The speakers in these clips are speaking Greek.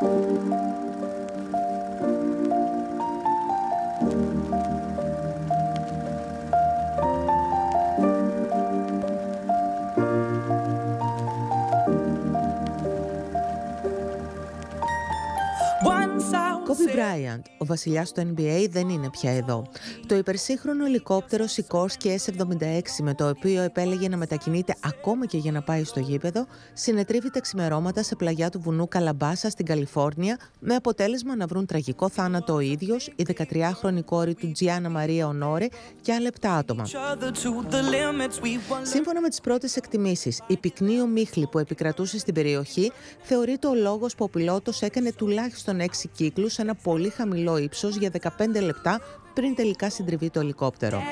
Música Kobe Bryant, ο βασιλιάς του NBA, δεν είναι πια εδώ. Το υπερσύγχρονο ελικόπτερο Sikorsky S-76, με το οποίο επέλεγε να μετακινείται ακόμα και για να πάει στο γήπεδο, συνετρίβει τα ξημερώματα σε πλαγιά του βουνού Καλαμπάσα στην Καλιφόρνια, με αποτέλεσμα να βρουν τραγικό θάνατο ο ίδιος, η 13χρονη κόρη του Τζιάννα Μαρία Ονόρε και άλλα 7 άτομα. Σύμφωνα με τις πρώτες εκτιμήσεις, η πυκνή ομίχλη που επικρατούσε στην περιοχή θεωρείται ο λόγος που ο πιλότος έκανε τουλάχιστον 6 κύκλους σε ένα πολύ χαμηλό ύψος για 15 λεπτά πριν τελικά συντριβεί το ελικόπτερο.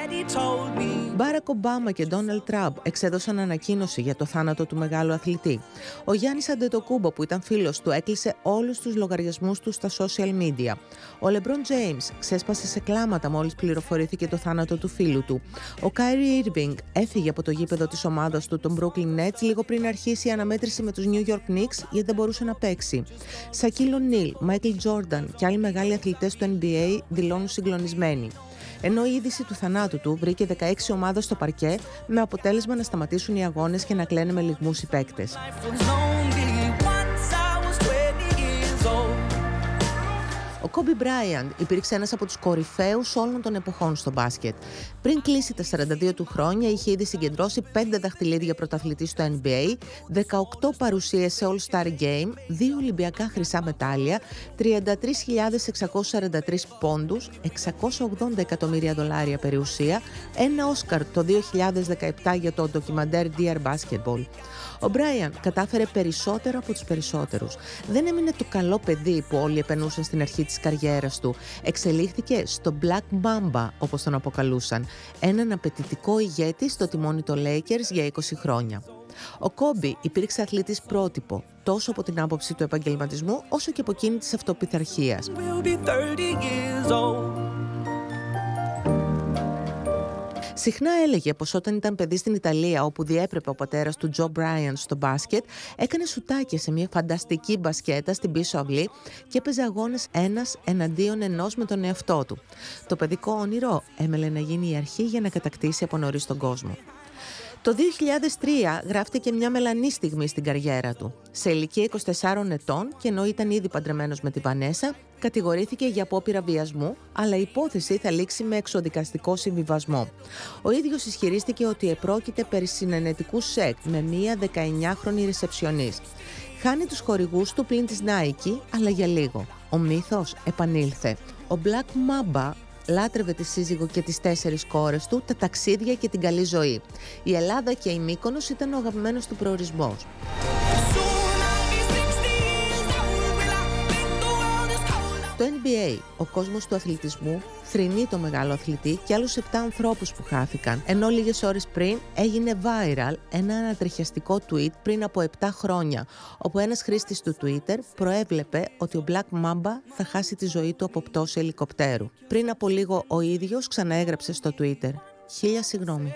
Μπάρακ Ομπάμα και Ντόναλτ Τραμπ εξέδωσαν ανακοίνωση για το θάνατο του μεγάλου αθλητή. Ο Γιάννης Αντετοκούμπο, που ήταν φίλος του, έκλεισε όλους τους λογαριασμούς του στα social media. Ο Λεμπρόν Τζέιμς ξέσπασε σε κλάματα μόλις πληροφορήθηκε το θάνατο του φίλου του. Ο Kyrie Irving έφυγε από το γήπεδο της ομάδας του, των Brooklyn Nets, λίγο πριν αρχίσει η αναμέτρηση με τους New York Knicks, γιατί δεν μπορούσε να παίξει. Σακίλ Ο'Νίλ, Μάικλ Τζόρνταν και άλλοι μεγάλοι αθλητές του NBA δηλώνουν συγκλονισμένοι. Ενώ η είδηση του θανάτου του βρήκε 16 ομάδες στο παρκέ με αποτέλεσμα να σταματήσουν οι αγώνες και να κλαίνε με λιγμούς οι παίκτες. Ο Κόμπι Μπράιαντ υπήρξε ένας από τους κορυφαίους όλων των εποχών στο μπάσκετ. Πριν κλείσει τα 42 του χρόνια είχε ήδη συγκεντρώσει 5 δαχτυλίδια πρωταθλητής στο NBA, 18 παρουσίες σε All-Star Game, 2 Ολυμπιακά χρυσά μετάλλια, 33.643 πόντους, 680 εκατομμύρια δολάρια περιουσία, ένα Όσκαρ το 2017 για το ντοκιμαντέρ Dear Basketball. Ο Μπράιαν κατάφερε περισσότερο από τους περισσότερους. Δεν έμεινε το καλό παιδί που όλοι επενούσαν στην αρχή της καριέρας του. Εξελίχθηκε στο Black Mamba, όπως τον αποκαλούσαν, έναν απαιτητικό ηγέτη στο τιμόνι των Lakers για 20 χρόνια. Ο Κόμπι υπήρξε αθλητής πρότυπο, τόσο από την άποψη του επαγγελματισμού, όσο και από εκείνη της αυτοπιθαρχίας. Συχνά έλεγε πως όταν ήταν παιδί στην Ιταλία, όπου διέπρεπε ο πατέρας του Τζο Μπράιαν στο μπάσκετ, έκανε σουτάκια σε μια φανταστική μπασκέτα στην πίσω αυλή και έπαιζε αγώνες ένας εναντίον ενός με τον εαυτό του. Το παιδικό όνειρο έμελε να γίνει η αρχή για να κατακτήσει από νωρίς τον κόσμο. Το 2003 γράφτηκε μια μελανή στιγμή στην καριέρα του. Σε ηλικία 24 ετών και ενώ ήταν ήδη παντρεμένος με τη Βανέσα, κατηγορήθηκε για απόπειρα βιασμού, αλλά η υπόθεση θα λήξει με εξοδικαστικό συμβιβασμό. Ο ίδιος ισχυρίστηκε ότι επρόκειται περί συνενετικού σεκ με μία 19χρονη ρεσεψιονής. Χάνει τους χορηγούς του πλην της Nike, αλλά για λίγο. Ο μύθος επανήλθε. Ο Black Mamba λάτρευε τη σύζυγο και τις τέσσερις κόρες του, τα ταξίδια και την καλή ζωή. Η Ελλάδα και η Μύκονος ήταν ο αγαπημένος του προορισμός. Το NBA, ο κόσμος του αθλητισμού, θρυνεί το μεγάλο αθλητή και άλλους 7 ανθρώπους που χάθηκαν, ενώ λίγες ώρες πριν έγινε viral ένα ανατριχιαστικό tweet πριν από 7 χρόνια, όπου ένας χρήστης του Twitter προέβλεπε ότι ο Black Mamba θα χάσει τη ζωή του από πτώση ελικοπτέρου. Πριν από λίγο ο ίδιος ξαναέγραψε στο Twitter «Χίλια συγγνώμη».